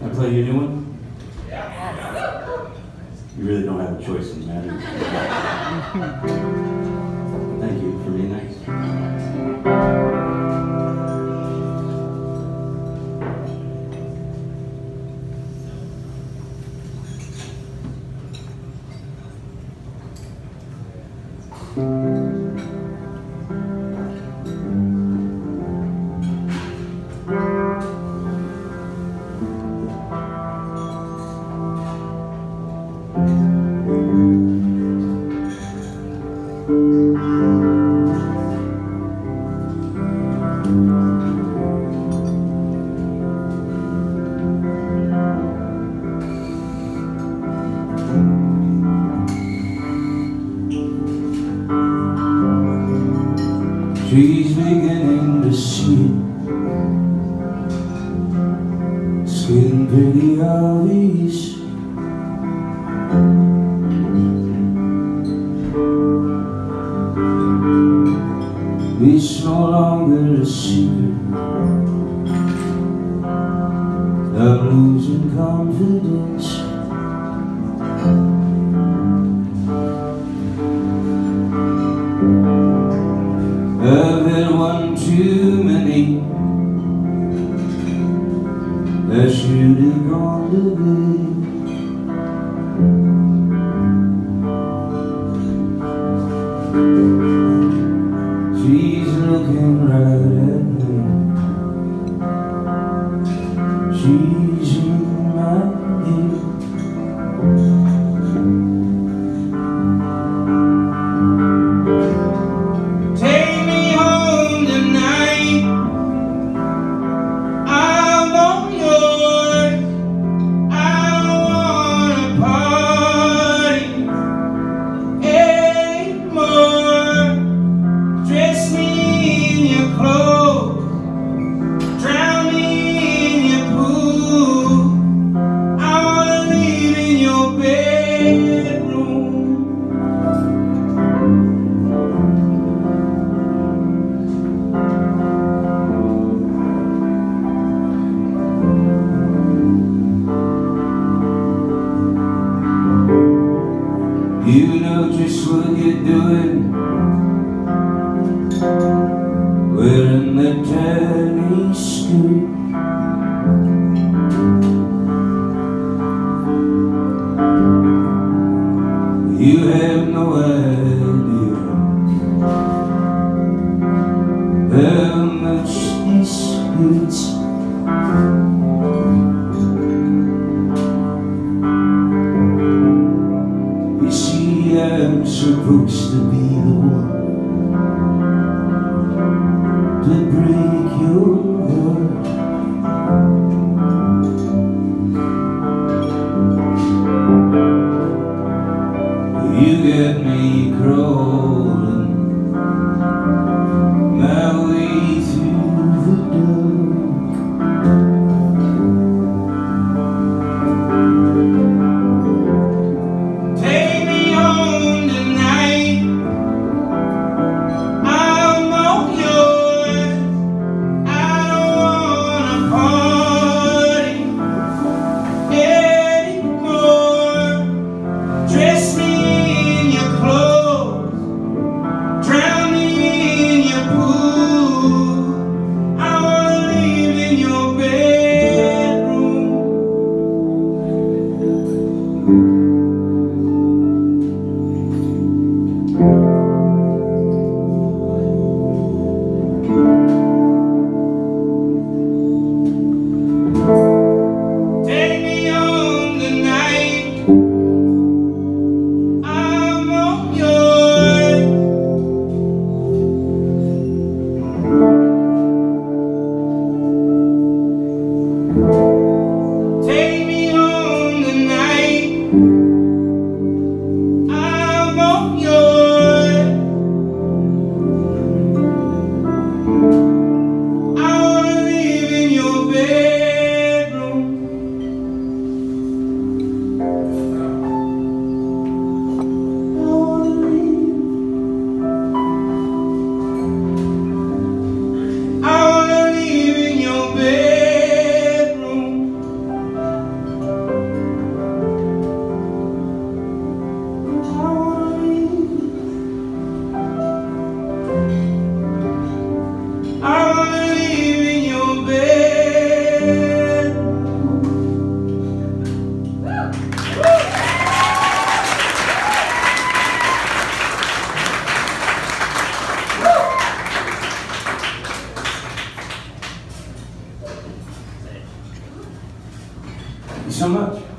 Can I play you a new one? Yeah. You really don't have a choice in the matter. Thank you for being nice. She's beginning to see Getting pretty obvious It's no longer a secret I'm losing confidence She's looking right at me. She's what you're doing Wearing the tiny skirt You have no idea How much this hurts supposed to be the one to break your heart. You got me so much.